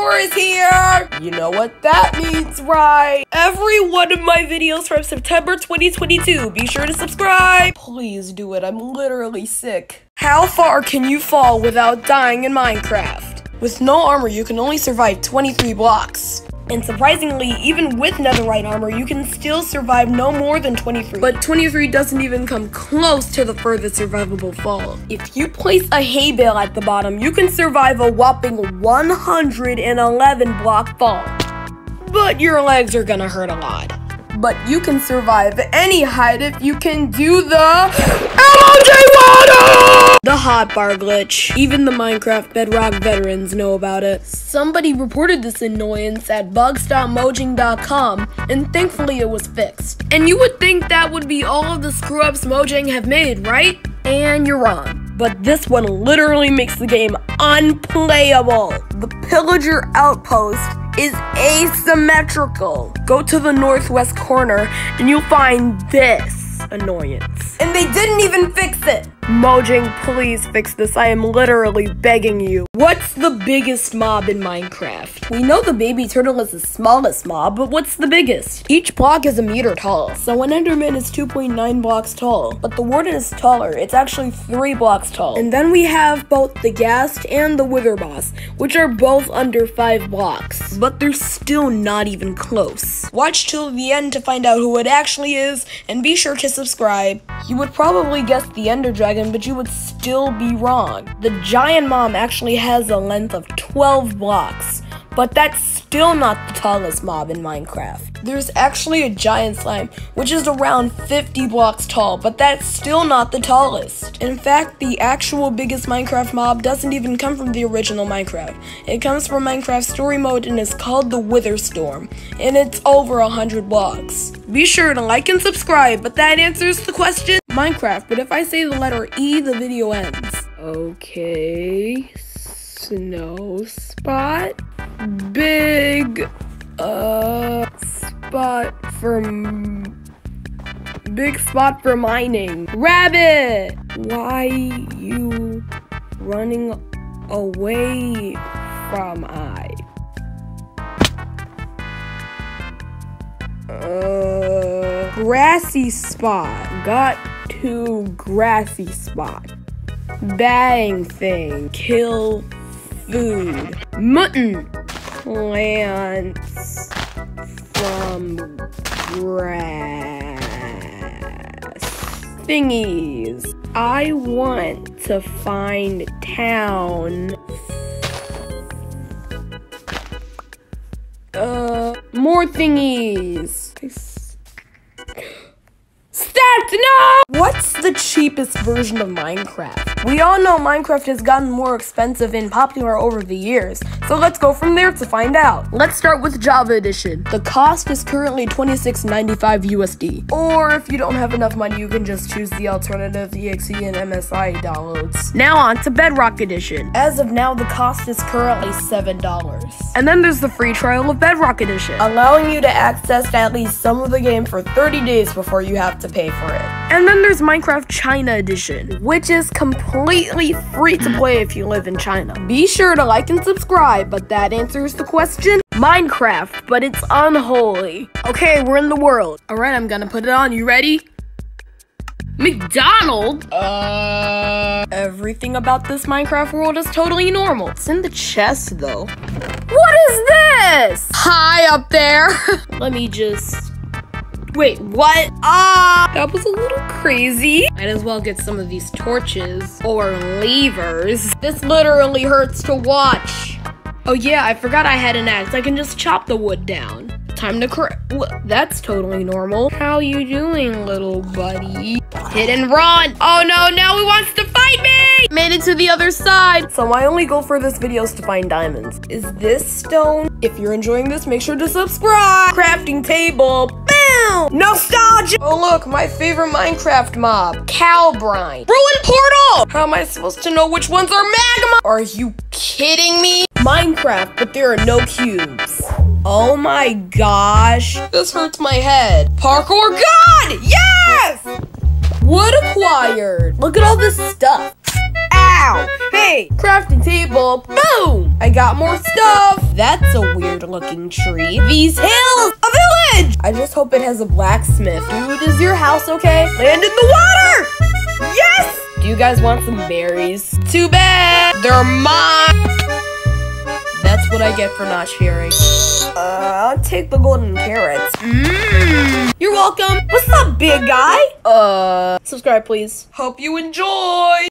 hour is here! You know what that means, right? Every one of my videos from September 2022, be sure to subscribe! Please do it, I'm literally sick. How far can you fall without dying in Minecraft? With no armor, you can only survive 23 blocks. And surprisingly, even with netherite armor, you can still survive no more than 23. But 23 doesn't even come close to the furthest survivable fall. If you place a hay bale at the bottom, you can survive a whopping 111 block fall. But your legs are gonna hurt a lot. But you can survive any height if you can do the MLG Water! Hotbar glitch. Even the Minecraft Bedrock veterans know about it. Somebody reported this annoyance at bugs.mojang.com, and thankfully it was fixed. And you would think that would be all of the screw-ups Mojang have made, right? And you're wrong. But this one literally makes the game unplayable. The Pillager Outpost is asymmetrical. Go to the northwest corner and you'll find this annoyance. And they didn't even fix it. Mojang, please fix this. I am literally begging you. What's the biggest mob in Minecraft? We know the baby turtle is the smallest mob, but what's the biggest? Each block is a meter tall, so an Enderman is 2.9 blocks tall. But the Warden is taller. It's actually 3 blocks tall. And then we have both the Ghast and the Wither Boss, which are both under 5 blocks. But they're still not even close. Watch till the end to find out who it actually is, and be sure to subscribe. You would probably guess the Ender Dragon, but you would still be wrong. The Giant Mom actually has a length of 12 blocks, but that's still not the tallest mob in Minecraft. There's actually a giant slime, which is around 50 blocks tall, but that's still not the tallest. In fact, the actual biggest Minecraft mob doesn't even come from the original Minecraft. It comes from Minecraft Story Mode and is called the Wither Storm, and it's over 100 blocks. Be sure to like and subscribe, but that answers the question Minecraft, but if I say the letter E, the video ends. Okay, snow spot, big, uh, spot for big spot for mining. Rabbit, why you running away from I? Uh, grassy spot. Got to grassy spot. Bang thing. Kill food. Mutton. Plants from grass. Thingies. I want to find town. Uh, more thingies. Stats, no! What's the cheapest version of Minecraft? We all know Minecraft has gotten more expensive and popular over the years, so let's go from there to find out. Let's start with Java Edition. The cost is currently $26.95 USD. Or if you don't have enough money, you can just choose the alternative EXE and MSI downloads. Now on to Bedrock Edition. As of now, the cost is currently $7. And then there's the free trial of Bedrock Edition, allowing you to access at least some of the game for 30 days before you have to pay for it. And then there's Minecraft China Edition, which is completely free to play if you live in China. Be sure to like and subscribe, but that answers the question. Minecraft, but it's unholy. Okay, we're in the world. Alright, I'm gonna put it on. You ready? McDonald? Uh. Everything about this Minecraft world is totally normal. It's in the chest, though. What is this? Hi up there. Let me just. Wait, what? Ah, that was a little crazy. Might as well get some of these torches or levers. This literally hurts to watch. Oh yeah, I forgot I had an axe. I can just chop the wood down. Time to cr- That's totally normal. How you doing, little buddy? Hit and run! Oh no, now he wants to fight me! Made it to the other side! So my only goal for this video is to find diamonds. Is this stone? If you're enjoying this, make sure to subscribe! Crafting table! Bam! Nostalgia! Oh look, my favorite Minecraft mob. Calbrine. Ruin portal! How am I supposed to know which ones are magma? Are you kidding me? Minecraft, but there are no cubes. Oh my gosh. This hurts my head. Parkour God! Yes! Wood acquired. Look at all this stuff. Ow! Hey, crafting table. Boom! I got more stuff. That's a weird looking tree. These hills! Oh, I just hope it has a blacksmith. Dude, is your house okay? Land in the water! Yes! Do you guys want some berries? Too bad! They're mine! That's what I get for not sharing. Uh, I'll take the golden carrots. Mmm. You're welcome. What's up, big guy? Uh, subscribe, please. Hope you enjoy.